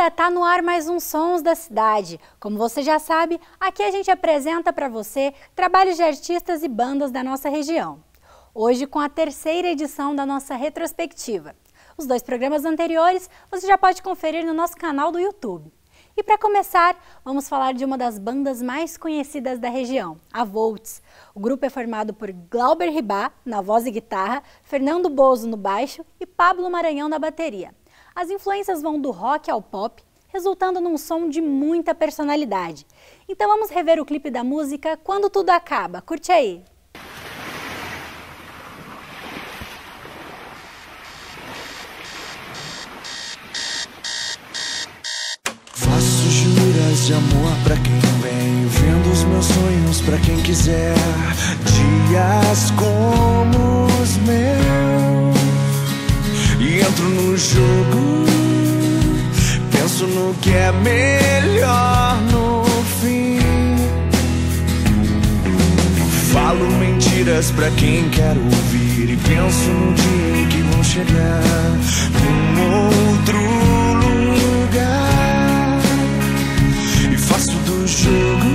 Galera, tá no ar mais um Sons da Cidade. Como você já sabe, aqui a gente apresenta para você trabalhos de artistas e bandas da nossa região. Hoje com a terceira edição da nossa retrospectiva. Os dois programas anteriores você já pode conferir no nosso canal do YouTube. E para começar, vamos falar de uma das bandas mais conhecidas da região, a Volts. O grupo é formado por Glauber Ribá, na voz e guitarra, Fernando Bozo no baixo e Pablo Maranhão na bateria. As influências vão do rock ao pop, resultando num som de muita personalidade. Então vamos rever o clipe da música Quando Tudo Acaba. Curte aí! Faço juras de amor pra quem vem, vendo os meus sonhos pra quem quiser. Dias como os meus, e entro no jogo. Penso no que é melhor no fim. Falo mentiras pra quem quer ouvir, e penso no dia em que vão chegar num outro lugar e faço do jogo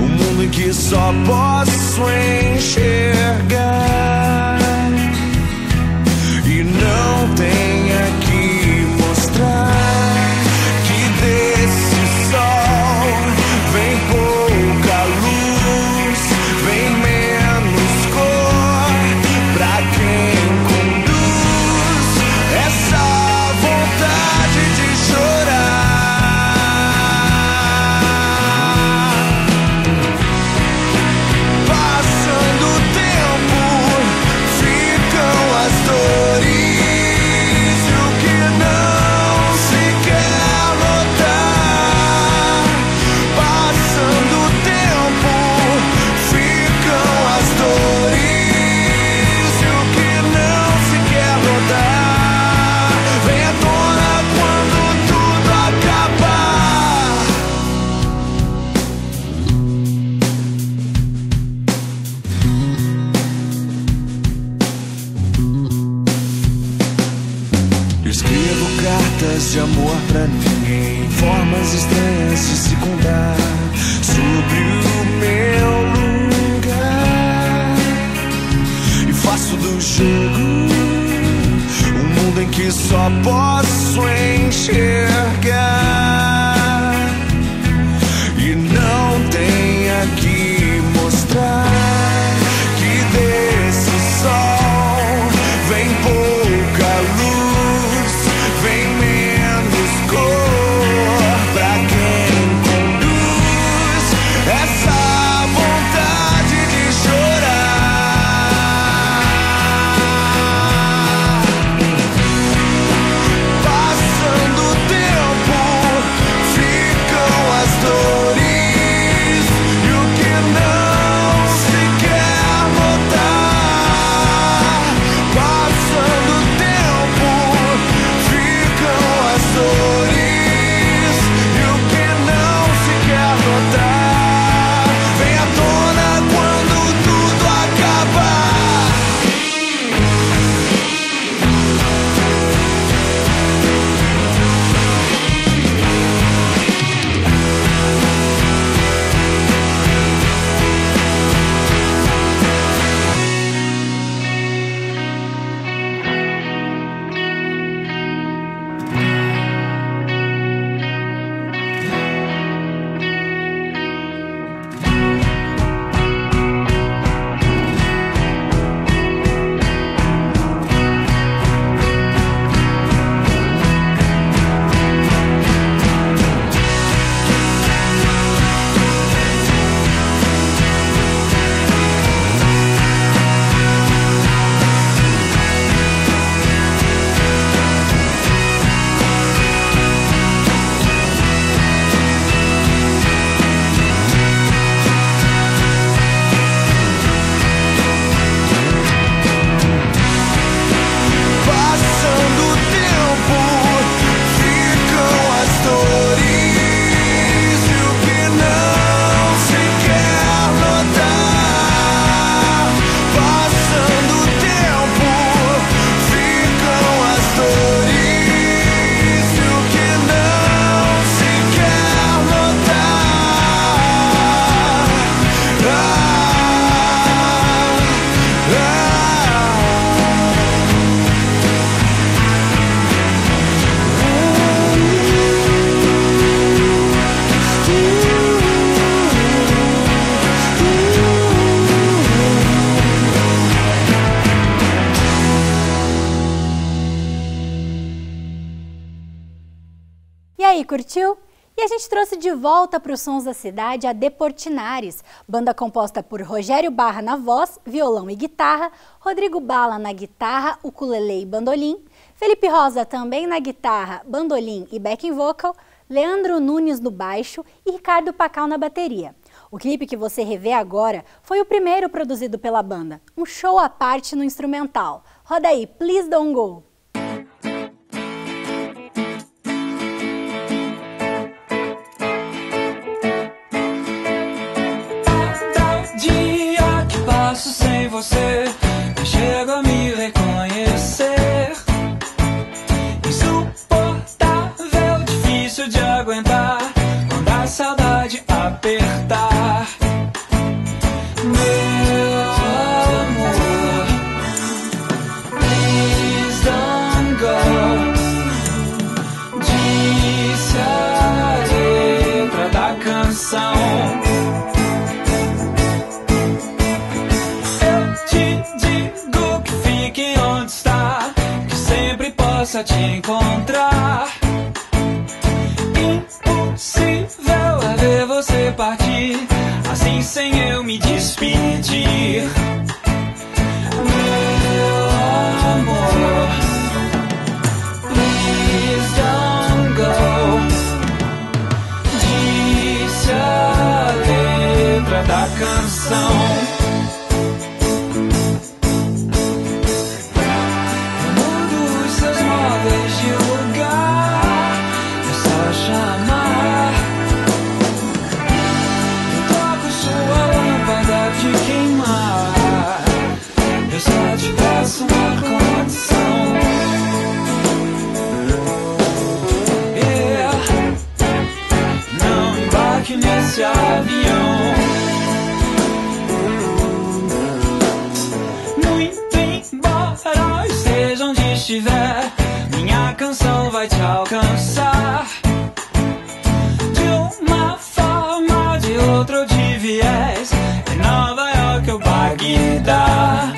um mundo em que só posso enxergar escrevo cartas de amor pra ninguém, formas estranhas de se contar sobre o meu lugar. E faço do jogo um mundo em que só posso enxergar curtiu? E a gente trouxe de volta para os sons da cidade a Deportinares, banda composta por Rogério Barra na voz, violão e guitarra, Rodrigo Bala na guitarra, ukulele e bandolim, Felipe Rosa também na guitarra, bandolim e backing vocal, Leandro Nunes no baixo e Ricardo Pacal na bateria. O clipe que você revê agora foi o primeiro produzido pela banda, um show à parte no instrumental. Roda aí, Please Don't Go! Te encontrar. Impossível é ver você partir, assim sem eu me despedir. Meu amor, please don't go. Disse a letra da canção. Forma, de viés, em Nova York ou Bagdá.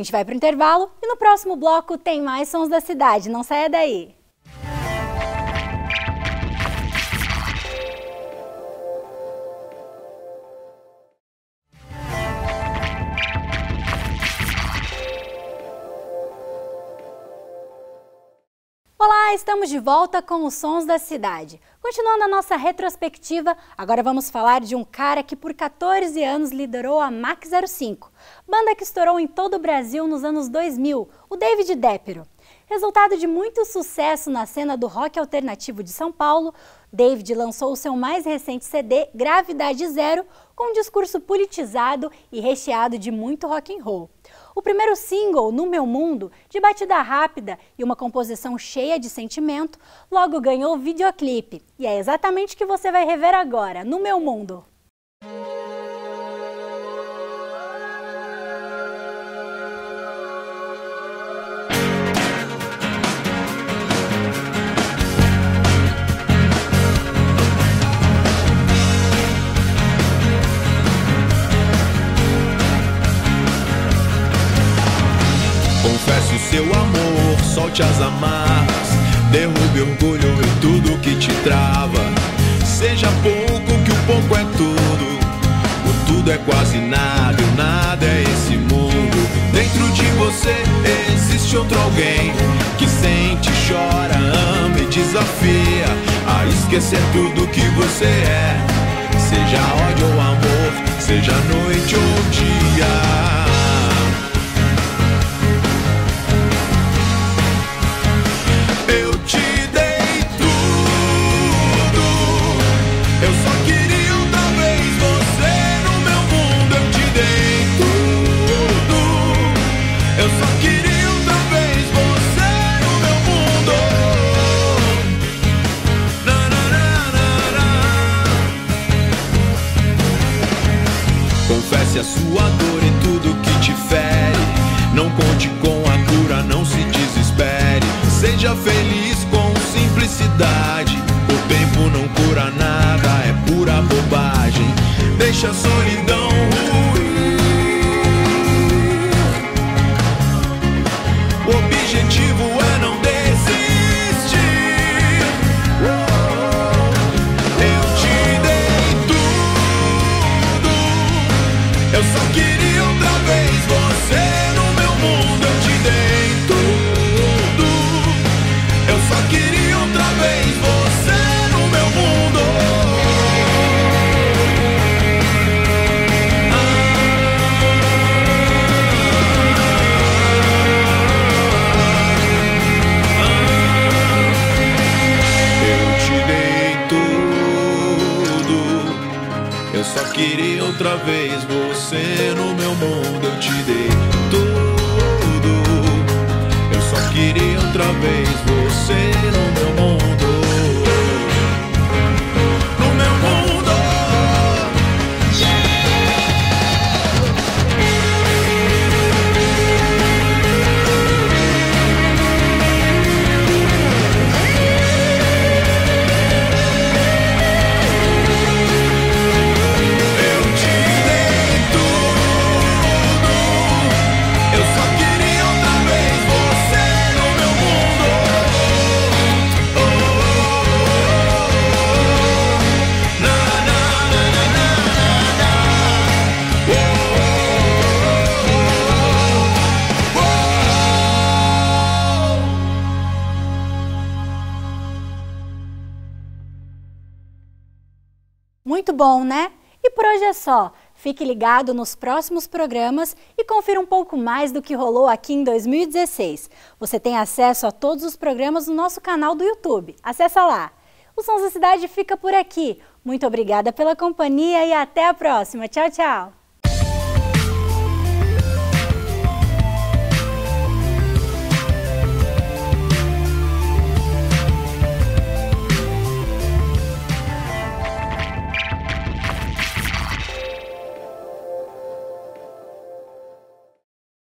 A gente vai para o intervalo e no próximo bloco tem mais sons da cidade. Não saia daí! Estamos de volta com os sons da cidade. Continuando a nossa retrospectiva, agora vamos falar de um cara que por 14 anos liderou a Mac 05, banda que estourou em todo o Brasil nos anos 2000, o David Deppero. Resultado de muito sucesso na cena do rock alternativo de São Paulo, David lançou o seu mais recente CD, Gravidade Zero, com um discurso politizado e recheado de muito rock and roll. O primeiro single, No Meu Mundo, de batida rápida e uma composição cheia de sentimento, logo ganhou videoclipe. E é exatamente o que você vai rever agora, No Meu Mundo. Solte as amarras, derrube orgulho e tudo que te trava. Seja pouco que o pouco é tudo, o tudo é quase nada o nada é esse mundo. Dentro de você existe outro alguém que sente, chora, ama e desafia a esquecer tudo que você é. Seja ódio ou amor, seja noite ou dia. Bom, né? E por hoje é só. Fique ligado nos próximos programas e confira um pouco mais do que rolou aqui em 2016. Você tem acesso a todos os programas no nosso canal do YouTube. Acesse lá. O Sons da Cidade fica por aqui. Muito obrigada pela companhia e até a próxima. Tchau, tchau.